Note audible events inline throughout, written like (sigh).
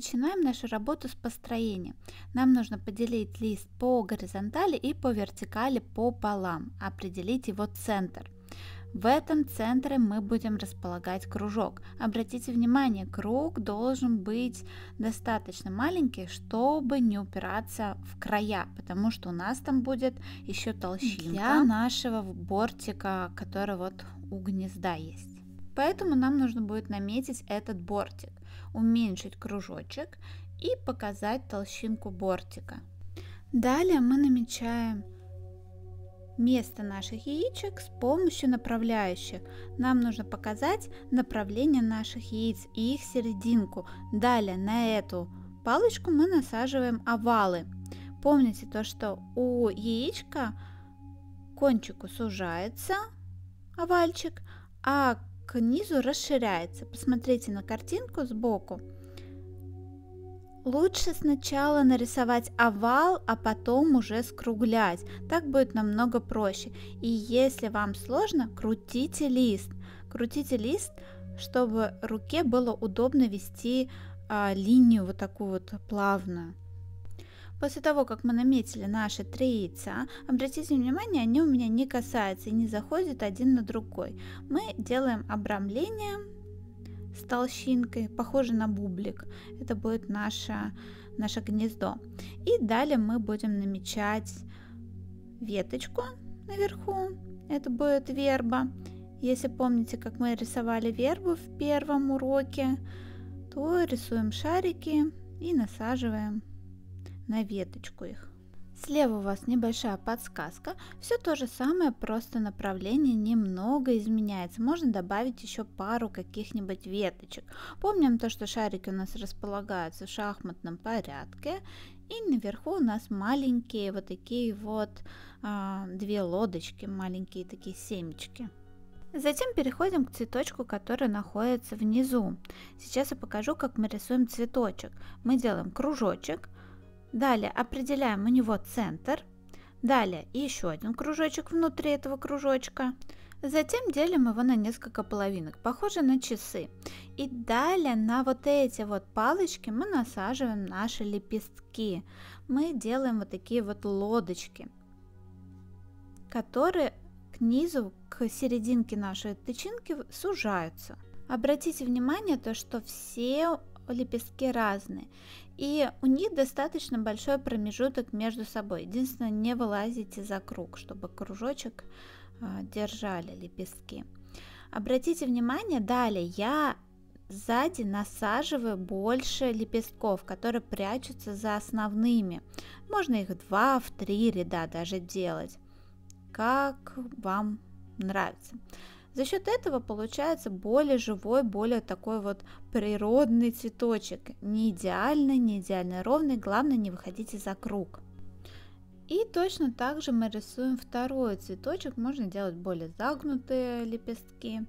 Начинаем нашу работу с построения. Нам нужно поделить лист по горизонтали и по вертикали пополам, определить его центр. В этом центре мы будем располагать кружок. Обратите внимание, круг должен быть достаточно маленький, чтобы не упираться в края, потому что у нас там будет еще толщинка для нашего бортика, который вот у гнезда есть. Поэтому нам нужно будет наметить этот бортик уменьшить кружочек и показать толщинку бортика. Далее мы намечаем место наших яичек с помощью направляющих. Нам нужно показать направление наших яиц и их серединку. Далее на эту палочку мы насаживаем овалы. Помните то, что у яичка кончику сужается овальчик, а к низу расширяется. Посмотрите на картинку сбоку. Лучше сначала нарисовать овал, а потом уже скруглять. Так будет намного проще. И если вам сложно, крутите лист. Крутите лист, чтобы руке было удобно вести а, линию вот такую вот плавную. После того, как мы наметили наши три яйца, обратите внимание, они у меня не касаются и не заходят один на другой. Мы делаем обрамление с толщинкой, похоже на бублик. Это будет наше, наше гнездо. И далее мы будем намечать веточку наверху. Это будет верба. Если помните, как мы рисовали вербу в первом уроке, то рисуем шарики и насаживаем на веточку их. Слева у вас небольшая подсказка. Все то же самое, просто направление немного изменяется. Можно добавить еще пару каких-нибудь веточек. Помним то, что шарики у нас располагаются в шахматном порядке. И наверху у нас маленькие вот такие вот а, две лодочки, маленькие такие семечки. Затем переходим к цветочку, который находится внизу. Сейчас я покажу, как мы рисуем цветочек. Мы делаем кружочек, Далее определяем у него центр. Далее еще один кружочек внутри этого кружочка. Затем делим его на несколько половинок, похоже на часы. И далее на вот эти вот палочки мы насаживаем наши лепестки. Мы делаем вот такие вот лодочки, которые к низу, к серединке нашей тычинки сужаются. Обратите внимание, то, что все лепестки разные. И у них достаточно большой промежуток между собой. Единственное, не вылазите за круг, чтобы кружочек а, держали лепестки. Обратите внимание, далее я сзади насаживаю больше лепестков, которые прячутся за основными. Можно их два, в три ряда даже делать, как вам нравится. За счет этого получается более живой, более такой вот природный цветочек. Не идеальный, не идеально ровный, главное не выходите за круг. И точно так же мы рисуем второй цветочек, можно делать более загнутые лепестки.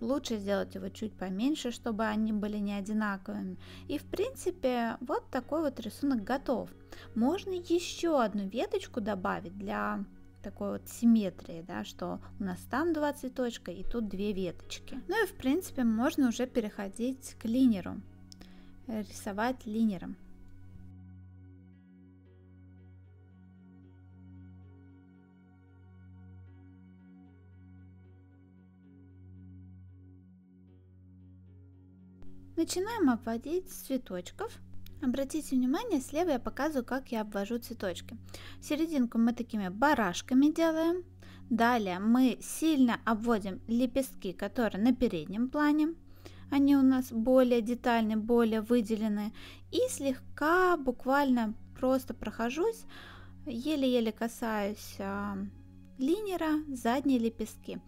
Лучше сделать его чуть поменьше, чтобы они были не одинаковыми. И в принципе вот такой вот рисунок готов. Можно еще одну веточку добавить для такой вот симметрии, да, что у нас там два цветочка и тут две веточки. Ну и в принципе можно уже переходить к линеру, рисовать линером. Начинаем обводить цветочков Обратите внимание, слева я показываю, как я обвожу цветочки. Серединку мы такими барашками делаем. Далее мы сильно обводим лепестки, которые на переднем плане. Они у нас более детальные, более выделены. И слегка, буквально просто прохожусь, еле-еле касаюсь а, линера задние лепестки.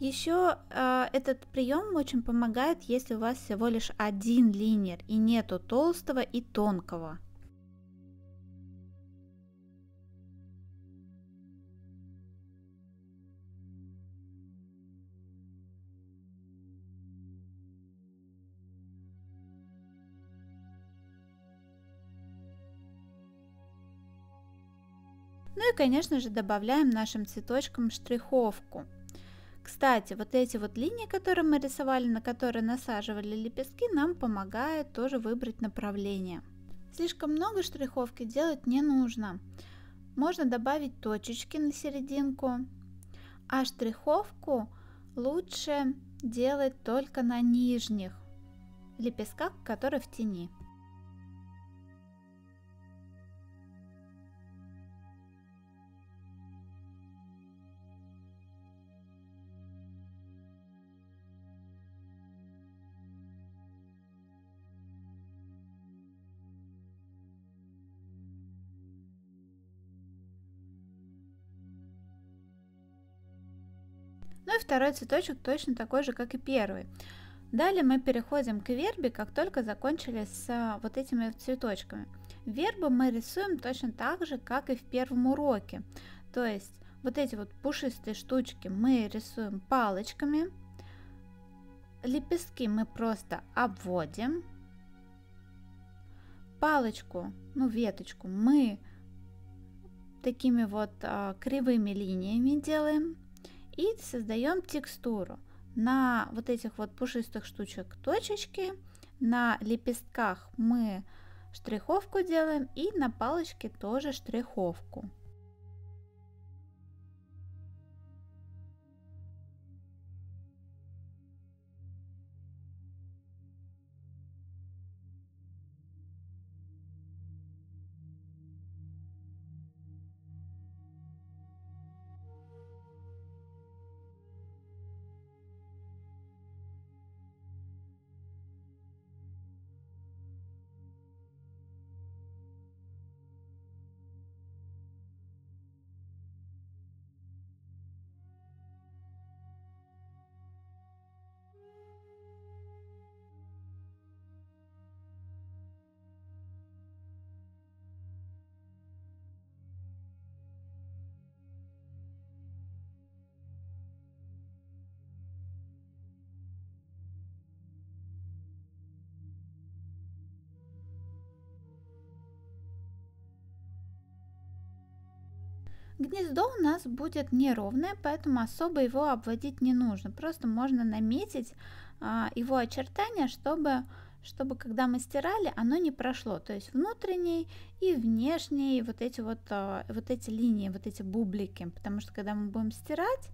Еще э, этот прием очень помогает, если у вас всего лишь один линер и нету толстого и тонкого. Ну и конечно же добавляем нашим цветочкам штриховку. Кстати, вот эти вот линии, которые мы рисовали, на которые насаживали лепестки, нам помогают тоже выбрать направление. Слишком много штриховки делать не нужно. Можно добавить точечки на серединку, а штриховку лучше делать только на нижних лепестках, которые в тени. Второй цветочек точно такой же, как и первый. Далее мы переходим к вербе, как только закончили с а, вот этими цветочками. Вербу мы рисуем точно так же, как и в первом уроке. То есть вот эти вот пушистые штучки мы рисуем палочками. Лепестки мы просто обводим. Палочку, ну веточку мы такими вот а, кривыми линиями делаем и создаем текстуру. На вот этих вот пушистых штучек точечки, на лепестках мы штриховку делаем и на палочке тоже штриховку. Гнездо у нас будет неровное, поэтому особо его обводить не нужно. Просто можно наметить а, его очертания, чтобы, чтобы когда мы стирали, оно не прошло. То есть внутренний и внешний вот эти вот, а, вот эти линии, вот эти бублики. Потому что когда мы будем стирать,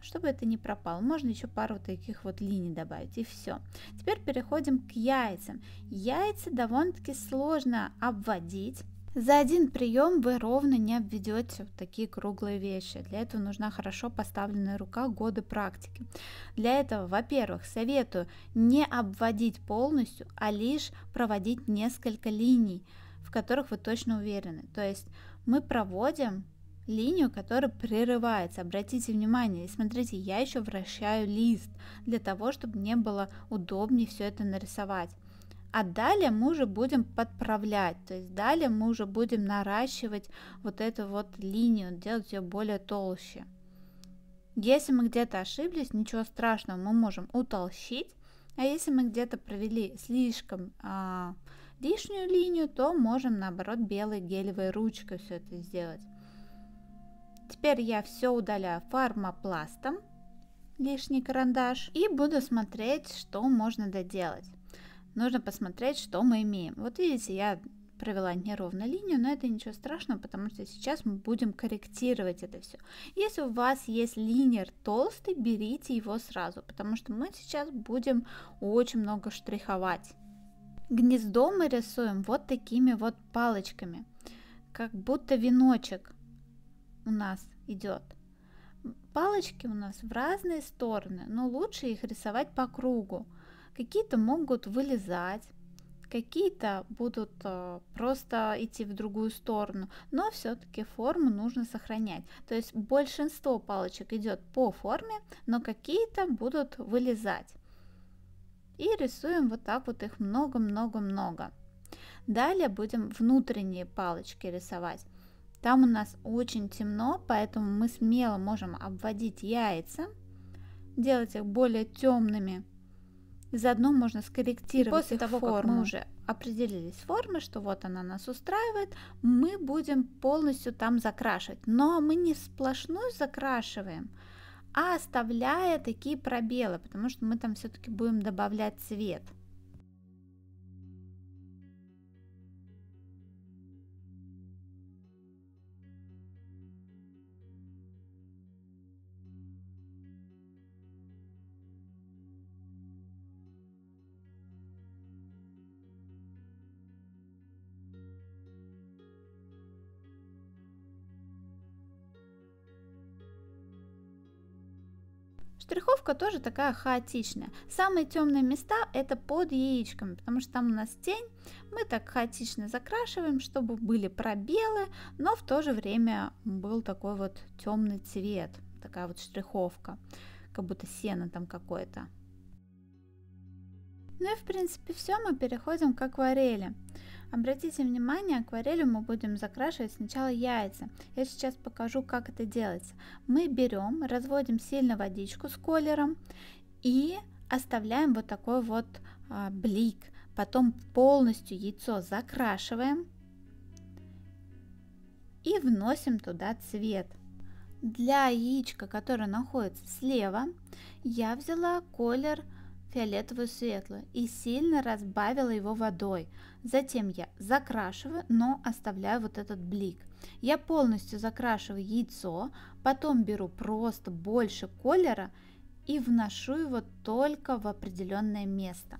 чтобы это не пропало. Можно еще пару таких вот линий добавить и все. Теперь переходим к яйцам. Яйца довольно-таки сложно обводить. За один прием вы ровно не обведете такие круглые вещи. Для этого нужна хорошо поставленная рука, годы практики. Для этого, во-первых, советую не обводить полностью, а лишь проводить несколько линий, в которых вы точно уверены. То есть мы проводим линию, которая прерывается. Обратите внимание, и смотрите, я еще вращаю лист для того, чтобы мне было удобнее все это нарисовать. А далее мы уже будем подправлять, то есть далее мы уже будем наращивать вот эту вот линию, делать ее более толще. Если мы где-то ошиблись, ничего страшного, мы можем утолщить, а если мы где-то провели слишком а, лишнюю линию, то можем наоборот белой гелевой ручкой все это сделать. Теперь я все удаляю формопластом, лишний карандаш, и буду смотреть, что можно доделать нужно посмотреть, что мы имеем. Вот видите, я провела неровную линию, но это ничего страшного, потому что сейчас мы будем корректировать это все. Если у вас есть линер толстый, берите его сразу, потому что мы сейчас будем очень много штриховать. Гнездо мы рисуем вот такими вот палочками, как будто веночек у нас идет. Палочки у нас в разные стороны, но лучше их рисовать по кругу. Какие-то могут вылезать, какие-то будут э, просто идти в другую сторону, но все-таки форму нужно сохранять. То есть большинство палочек идет по форме, но какие-то будут вылезать. И рисуем вот так вот их много-много-много. Далее будем внутренние палочки рисовать. Там у нас очень темно, поэтому мы смело можем обводить яйца, делать их более темными Заодно можно скорректировать После того, форму. как мы уже определились с формой, что вот она нас устраивает, мы будем полностью там закрашивать. Но мы не сплошную закрашиваем, а оставляя такие пробелы, потому что мы там все-таки будем добавлять цвет. Штриховка тоже такая хаотичная. Самые темные места это под яичками, потому что там у нас тень. Мы так хаотично закрашиваем, чтобы были пробелы, но в то же время был такой вот темный цвет, такая вот штриховка, как будто сено там какое-то. Ну и в принципе все, мы переходим к акварели. Обратите внимание, акварелью мы будем закрашивать сначала яйца. Я сейчас покажу, как это делается. Мы берем, разводим сильно водичку с колером и оставляем вот такой вот а, блик. Потом полностью яйцо закрашиваем и вносим туда цвет. Для яичка, которое находится слева, я взяла колер фиолетовую светлую и сильно разбавила его водой. Затем я закрашиваю, но оставляю вот этот блик. Я полностью закрашиваю яйцо, потом беру просто больше колера и вношу его только в определенное место.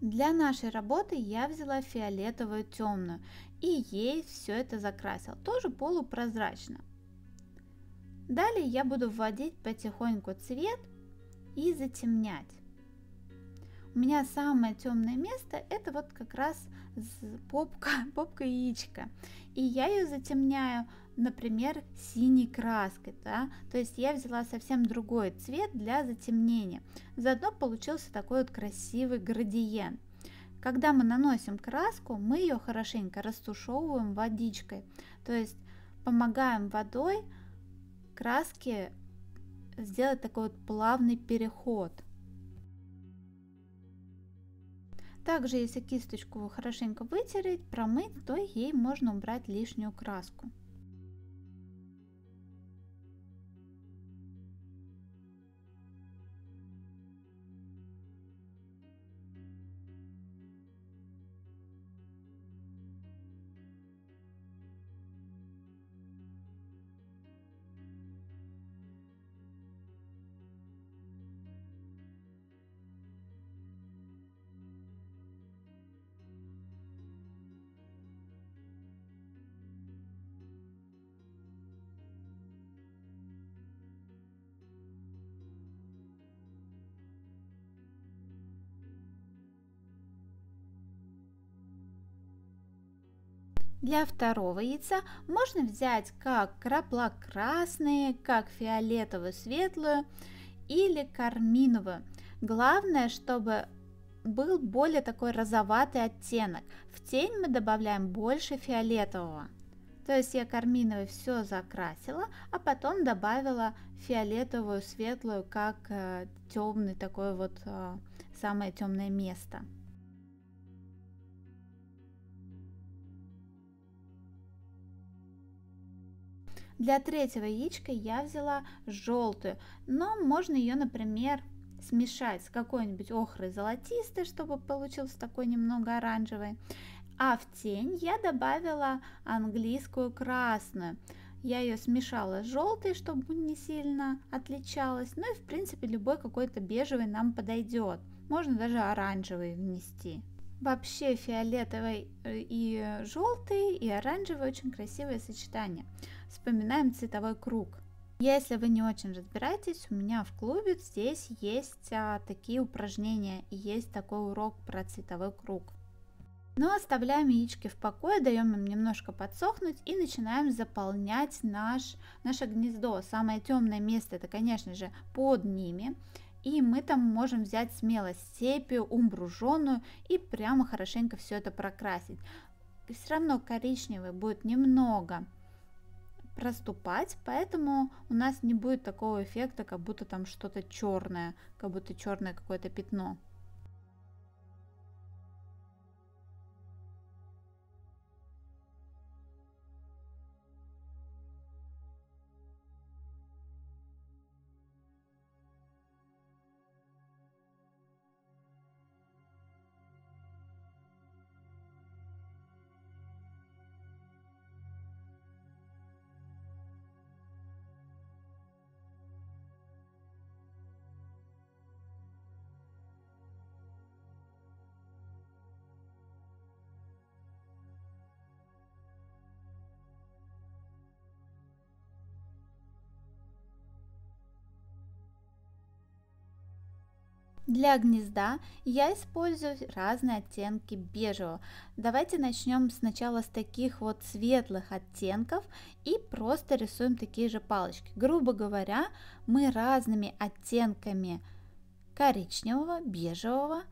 Для нашей работы я взяла фиолетовую темную и ей все это закрасила, тоже полупрозрачно. Далее я буду вводить потихоньку цвет и затемнять. У меня самое темное место это вот как раз попка, (laughs) попка яичка. И я ее затемняю, например, синей краской. Да? То есть я взяла совсем другой цвет для затемнения. Заодно получился такой вот красивый градиент. Когда мы наносим краску, мы ее хорошенько растушевываем водичкой. То есть помогаем водой краске сделать такой вот плавный переход – Также, если кисточку хорошенько вытереть, промыть, то ей можно убрать лишнюю краску. Для второго яйца можно взять как крапла красные, как фиолетовую светлую или карминовую. Главное, чтобы был более такой розоватый оттенок. В тень мы добавляем больше фиолетового. То есть я карминовой все закрасила, а потом добавила фиолетовую светлую, как э, темный такой вот э, самое темное место. Для третьего яичка я взяла желтую, но можно ее, например, смешать с какой-нибудь охрой золотистой, чтобы получился такой немного оранжевый. А в тень я добавила английскую красную. Я ее смешала с желтой, чтобы не сильно отличалась. Ну и в принципе любой какой-то бежевый нам подойдет. Можно даже оранжевый внести. Вообще фиолетовый э, и желтый и оранжевый очень красивое сочетание вспоминаем цветовой круг. Если вы не очень разбираетесь, у меня в клубе здесь есть а, такие упражнения и есть такой урок про цветовой круг. Но оставляем яички в покое, даем им немножко подсохнуть и начинаем заполнять наш, наше гнездо. Самое темное место это, конечно же, под ними. И мы там можем взять смело сепию, умбру и прямо хорошенько все это прокрасить. Все равно коричневый будет немного проступать, поэтому у нас не будет такого эффекта, как будто там что-то черное, как будто черное какое-то пятно. Для гнезда я использую разные оттенки бежевого. Давайте начнем сначала с таких вот светлых оттенков и просто рисуем такие же палочки. Грубо говоря, мы разными оттенками коричневого, бежевого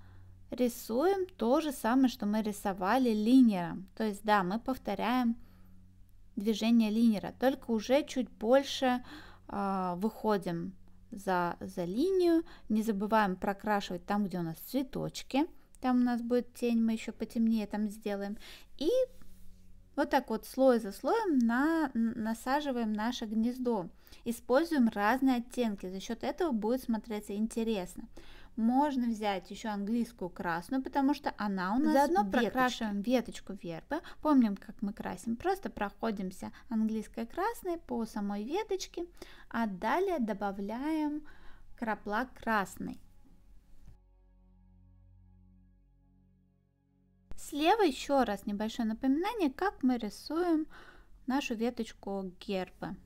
рисуем то же самое, что мы рисовали линером. То есть, да, мы повторяем движение линера, только уже чуть больше э, выходим за, за линию. Не забываем прокрашивать там, где у нас цветочки. Там у нас будет тень, мы еще потемнее там сделаем. И вот так вот слой за слоем на, насаживаем наше гнездо. Используем разные оттенки, за счет этого будет смотреться интересно. Можно взять еще английскую красную, потому что она у нас Заодно веточка. прокрашиваем веточку вербы. Помним, как мы красим. Просто проходимся английской красной по самой веточке, а далее добавляем краплак красный. Слева еще раз небольшое напоминание, как мы рисуем нашу веточку герба.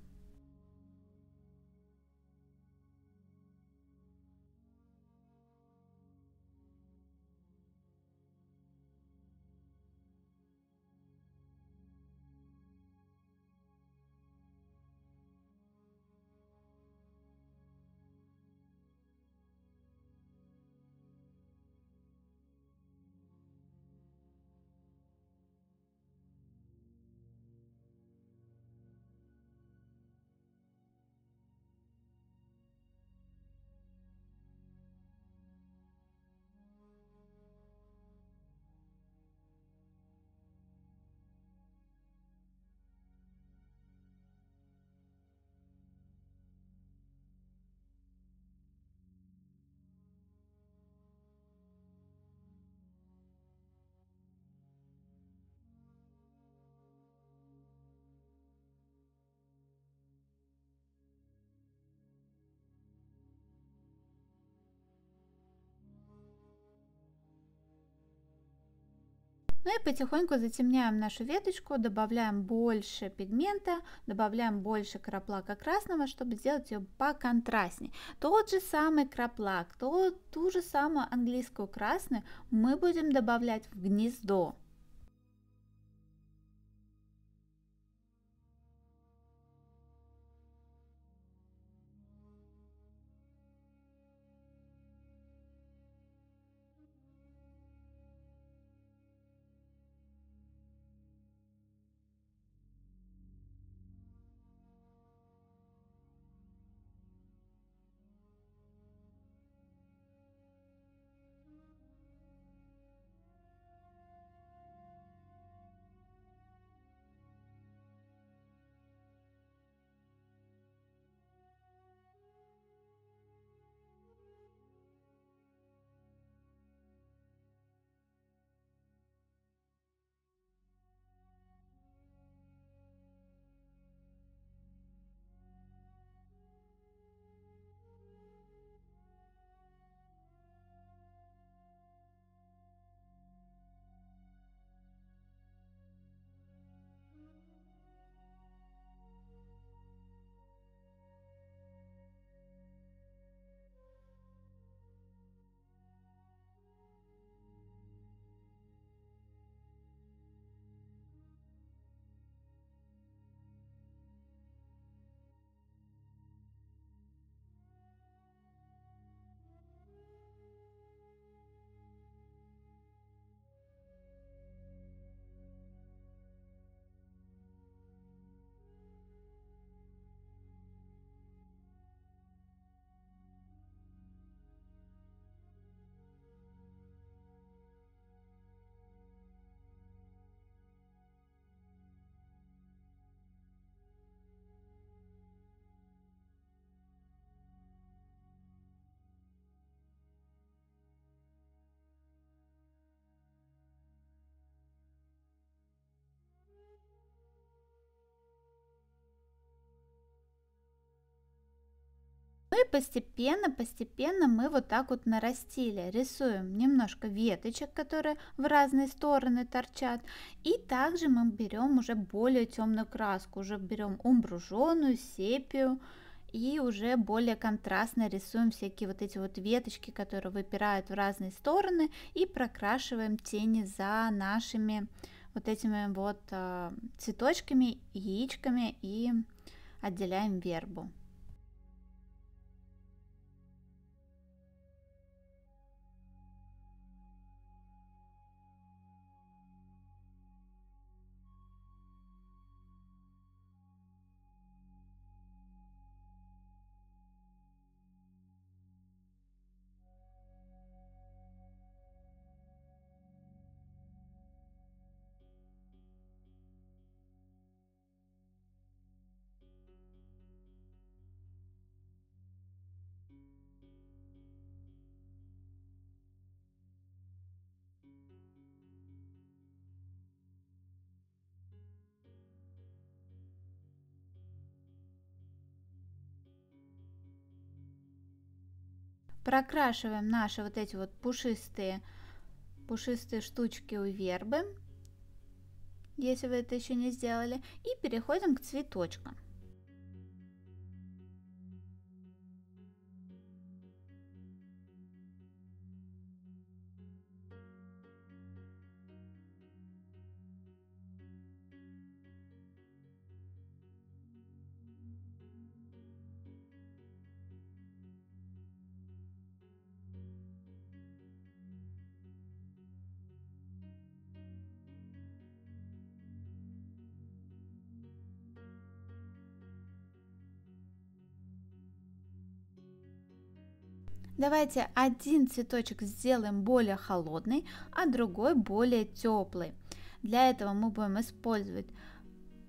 Ну и потихоньку затемняем нашу веточку, добавляем больше пигмента, добавляем больше краплака красного, чтобы сделать ее поконтрастнее. Тот же самый краплак, то, ту же самую английскую красную мы будем добавлять в гнездо. Ну и постепенно, постепенно мы вот так вот нарастили. Рисуем немножко веточек, которые в разные стороны торчат. И также мы берем уже более темную краску. Уже берем умбруженую, сепию. и уже более контрастно рисуем всякие вот эти вот веточки, которые выпирают в разные стороны и прокрашиваем тени за нашими вот этими вот э, цветочками, яичками и отделяем вербу. Прокрашиваем наши вот эти вот пушистые, пушистые штучки у вербы, если вы это еще не сделали, и переходим к цветочкам. Давайте один цветочек сделаем более холодный, а другой более теплый. Для этого мы будем использовать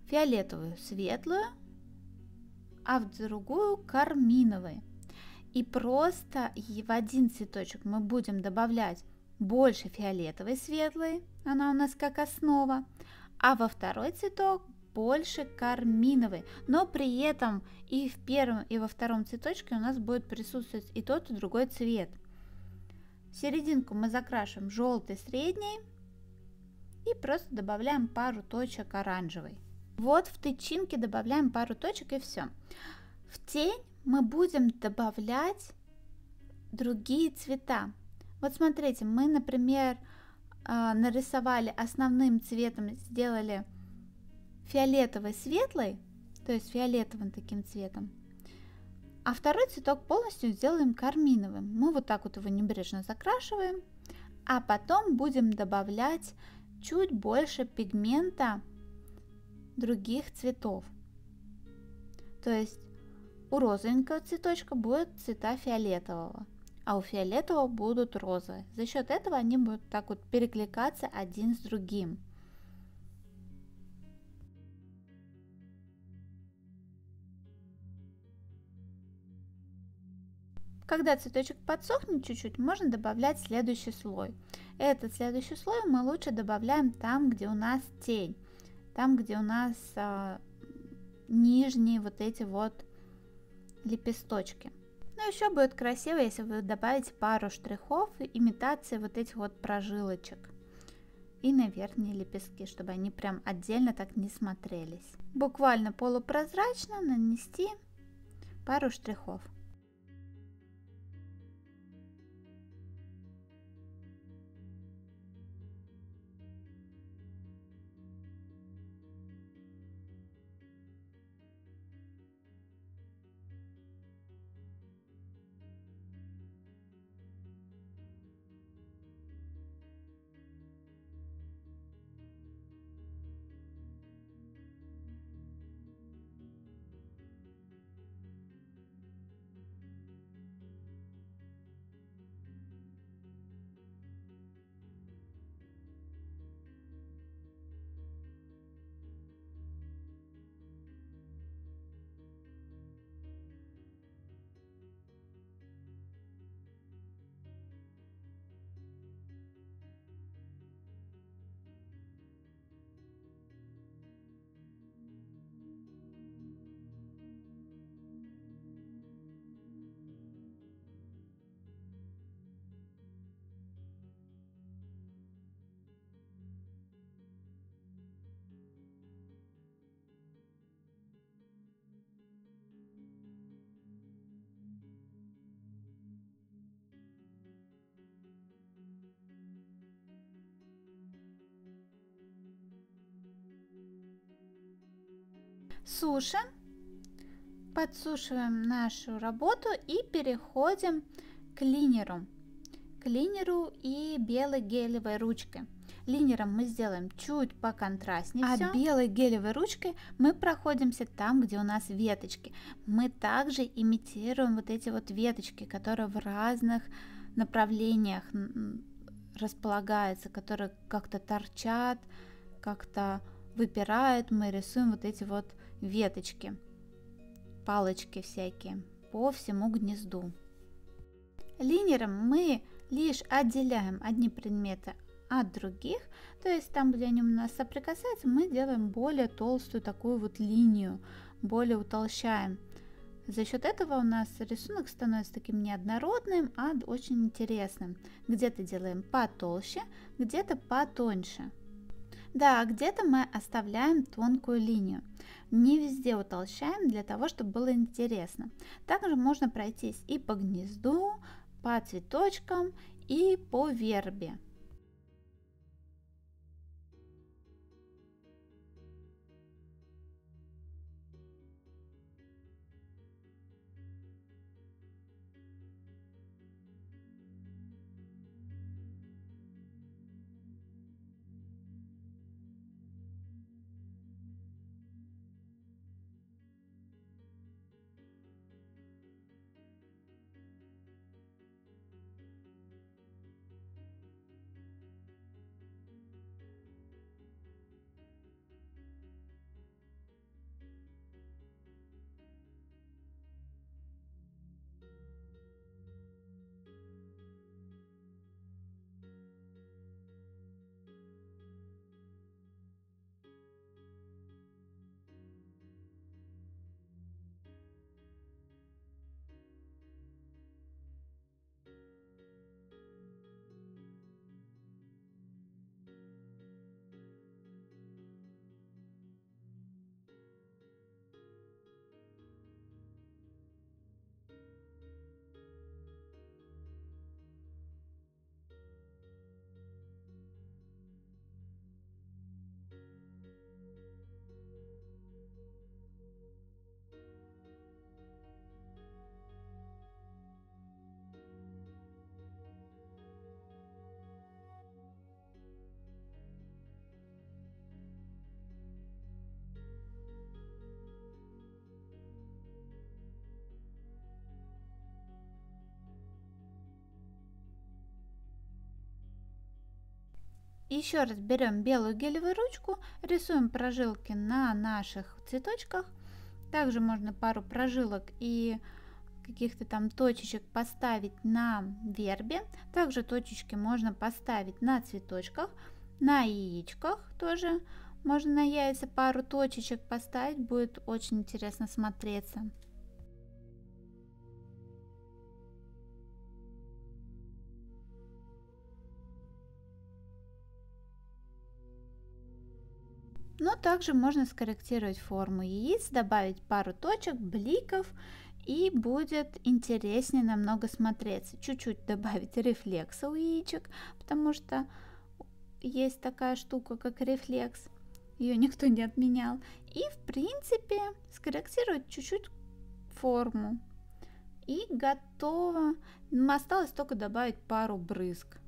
фиолетовую светлую, а в другую карминовый. И просто в один цветочек мы будем добавлять больше фиолетовой светлой, она у нас как основа, а во второй цветок больше карминовый, но при этом и в первом, и во втором цветочке у нас будет присутствовать и тот, и другой цвет. Серединку мы закрашиваем желтый средний и просто добавляем пару точек оранжевый. Вот в тычинке добавляем пару точек и все. В тень мы будем добавлять другие цвета. Вот смотрите, мы, например, а, нарисовали основным цветом, сделали фиолетовый светлый, то есть фиолетовым таким цветом. А второй цветок полностью сделаем карминовым. Мы вот так вот его небрежно закрашиваем, а потом будем добавлять чуть больше пигмента других цветов. То есть у розовенького цветочка будет цвета фиолетового, а у фиолетового будут розовые. За счет этого они будут так вот перекликаться один с другим. Когда цветочек подсохнет чуть-чуть, можно добавлять следующий слой. Этот следующий слой мы лучше добавляем там, где у нас тень, там, где у нас а, нижние вот эти вот лепесточки. Но еще будет красиво, если вы добавите пару штрихов имитации вот этих вот прожилочек и на верхние лепестки, чтобы они прям отдельно так не смотрелись. Буквально полупрозрачно нанести пару штрихов. Сушим, подсушиваем нашу работу и переходим к линеру. К линеру и белой гелевой ручкой. Линером мы сделаем чуть поконтрастнее а все. белой гелевой ручкой мы проходимся там, где у нас веточки. Мы также имитируем вот эти вот веточки, которые в разных направлениях располагаются, которые как-то торчат, как-то выпирают. Мы рисуем вот эти вот веточки, палочки всякие по всему гнезду. Линером мы лишь отделяем одни предметы от других, то есть там, где они у нас соприкасаются, мы делаем более толстую такую вот линию, более утолщаем. За счет этого у нас рисунок становится таким неоднородным, а очень интересным. Где-то делаем потолще, где-то потоньше. Да, где-то мы оставляем тонкую линию. Не везде утолщаем для того, чтобы было интересно. Также можно пройтись и по гнезду, по цветочкам и по вербе. Еще раз берем белую гелевую ручку, рисуем прожилки на наших цветочках. Также можно пару прожилок и каких-то там точечек поставить на вербе. Также точечки можно поставить на цветочках, на яичках тоже. Можно на яйца пару точечек поставить, будет очень интересно смотреться. Но также можно скорректировать форму яиц, добавить пару точек, бликов и будет интереснее намного смотреться. Чуть-чуть добавить рефлекса у яичек, потому что есть такая штука, как рефлекс. Ее никто не отменял. И в принципе скорректировать чуть-чуть форму. И готово. Осталось только добавить пару брызг.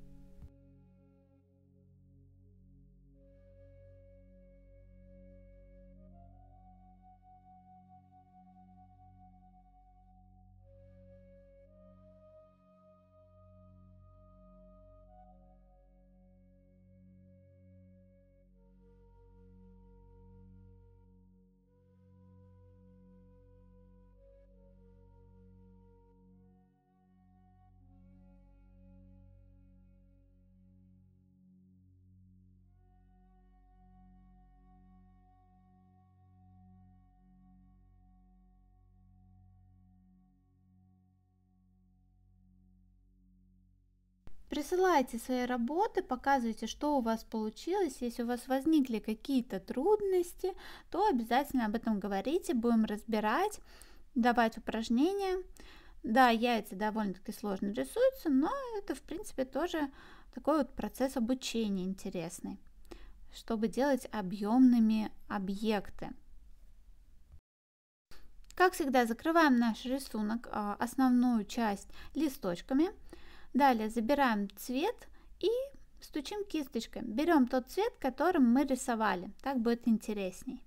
Присылайте свои работы, показывайте, что у вас получилось. Если у вас возникли какие-то трудности, то обязательно об этом говорите, будем разбирать, давать упражнения. Да, яйца довольно-таки сложно рисуются, но это, в принципе, тоже такой вот процесс обучения интересный, чтобы делать объемными объекты. Как всегда, закрываем наш рисунок, а, основную часть листочками. Далее забираем цвет и стучим кисточкой. Берем тот цвет, которым мы рисовали. Так будет интересней.